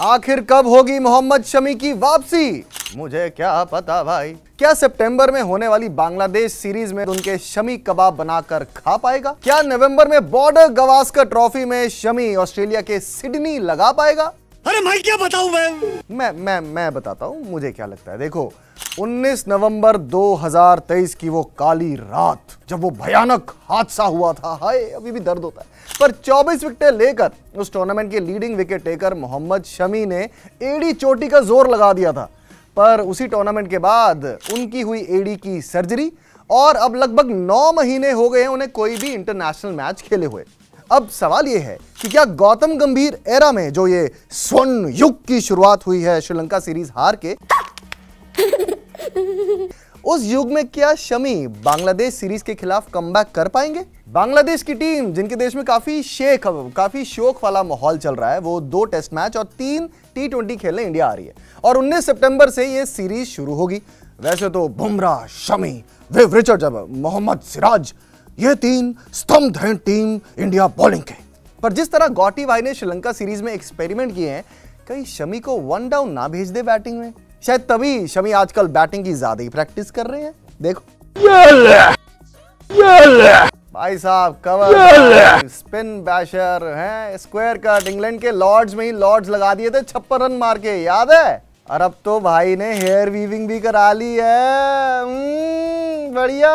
आखिर कब होगी मोहम्मद शमी की वापसी? मुझे क्या पता भाई। क्या सितंबर में होने वाली बांग्लादेश सीरीज़ में उनके शमी कबाब बनाकर खा पाएगा? क्या नवंबर में बॉर्डर गवास्कर ट्रॉफी में शमी ऑस्ट्रेलिया के सिडनी लगा पाएगा? अरे भाई क्या बताऊँ मैं मैं मैं मैं बताता हूँ, मुझे क्या लगता है। देखो 19 नवंबर 2023 की वो काली रात, जब वो भयानक हादसा हुआ था, हाय, अभी भी दर्द होता है। पर 24 विकेटें लेकर, उस टूर्नामेंट के leading wicket taker Mohammed Shami ने एडी चोटी का ज़ोर लगा दिया था। पर उसी टूर्नामेंट के बाद उनकी हुई एडी की सर्जरी और अब लगभग नौ महीने हो गए उन्हें कोई भी इंटरनेशनल मैच खेले हुए। अब सवाल यह है कि क्या गौतम गंभीर एरा में जो ये स्वर्ण युग की शुरुआत हुई है, श्रीलंका सीरीज़ हार के, उस युग में क्या शमी बांग्लादेश सीरीज़ के खिलाफ कमबैक कर पाएँगे? बांग्लादेश की टीम जिनके देश में काफ़ी शेख काफ़ी शोक वाला माहौल चल रहा है, वो दो टेस्ट मैच और तीन टी ट्वेंटी खेलने इंडिया आ रही है। और 19 सितंबर से ये सीरीज़ शुरू होगी। वैसे तो बुमराह, शमी, विव रिचर्ड मोहम्मद सिराज ये तीन स्तंभ हैं टीम इंडिया बॉलिंग के। पर जिस तरह गौटी भाई ने श्रीलंका सीरीज़ में एक्सपेरिमेंट किए हैं कहीं शमी को वन डाउन ना भेज दे बैटिंग में। शायद तभी शमी आजकल बैटिंग की ज़्यादा ही प्रैक्टिस कर रहे हैं। देखो। भाई साहब कवर स्पिन बैशर हैं स्क्वायर कट इंग्लैंड के लॉर्ड्स में ही लॉर्ड्स लगा दिए थे, छप्पन रन मार के, याद है? और अब तो भाई ने हेयर वीविंग भी करा ली है। हम्म, बढ़िया।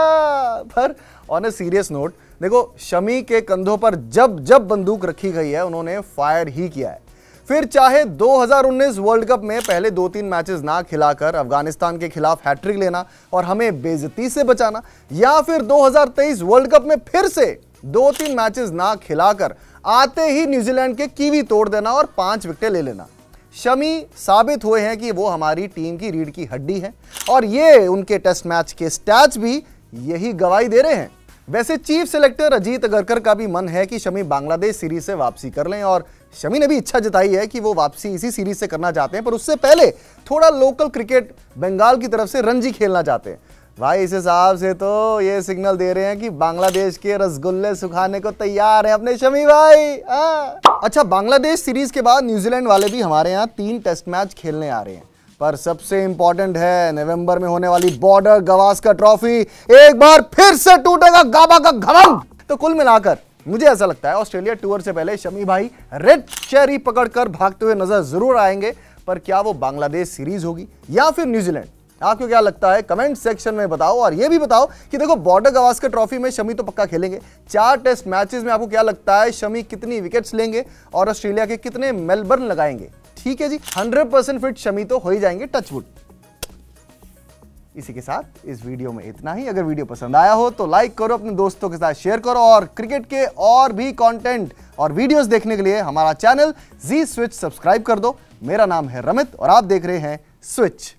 पर ऑन ए सीरियस नोट देखो शमी के कंधों पर जब जब बंदूक रखी गई है उन्होंने फायर ही किया है। फिर चाहे 2019 वर्ल्ड कप में पहले दो तीन मैचेस ना खिलाकर अफ़गानिस्तान के खिलाफ हैट्रिक लेना और हमें बेजती से बचाना या फिर 2023 वर्ल्ड कप में फिर से दो तीन मैचेस ना खिलाकर आते ही न्यूजीलैंड के कीवी तोड़ देना और पाँच विकेटें ले लेना। शमी साबित हुए हैं कि वो हमारी टीम की रीढ़ की हड्डी है और ये उनके टेस्ट मैच के स्टैच भी यही गवाही दे रहे हैं। वैसे चीफ सेलेक्टर अजीत अगरकर का भी मन है कि शमी बांग्लादेश सीरीज़ से वापसी कर लें और शमी ने भी इच्छा जताई है कि वो वापसी इसी सीरीज़ से करना चाहते हैं, पर उससे पहले थोड़ा लोकल क्रिकेट बंगाल की तरफ़ से रणजी खेलना चाहते हैं। भाई, इस हिसाब से तो ये सिग्नल दे रहे हैं कि बांग्लादेश के रसगुल्ले सुखाने को तैयार हैं अपने शमी भाई आ? हाँ। अच्छा बांग्लादेश सीरीज़ के बाद न्यूजीलैंड वाले भी हमारे यहाँ तीन टेस्ट मैच खेलने आ रहे हैं पर सबसे इंपॉर्टेंट है, नवंबर में होने वाली बॉर्डर गवास्कर ट्रॉफी एक बार फिर से टूटेगा गाबा का घमंड तो कुल मिलाकर, मुझे ऐसा लगता है ऑस्ट्रेलिया टूर से पहले शमी भाई रेड चेरी पकड़कर भागते हुए नज़र ज़रूर आएँगे पर क्या वो बांग्लादेश सीरीज़ होगी या फिर न्यूजीलैंड आपको क्या लगता है? कमेंट सेक्शन में बताओ और ये भी बताओ कि देखो, बॉर्डर गवास्कर ट्रॉफी में शमी तो पक्का खेलेंगे। चार टेस्ट मैचेस में आपको क्या लगता है? शमी कितनी विकेट्स लेंगे और ऑस्ट्रेलिया के कितने मेलबर्न लगाएँगे? ठीक है जी 100 परसेंट फिट शमी तो हो ही जाएँगे टचवुड इसी के साथ इस वीडियो में इतना ही। अगर वीडियो पसंद आया हो तो लाइक करो, अपने दोस्तों के साथ शेयर करो और क्रिकेट के और भी कंटेंट और वीडियोस देखने के लिए हमारा चैनल जी स्विच सब्सक्राइब कर दो। मेरा नाम है रमित और आप देख रहे हैं स्विच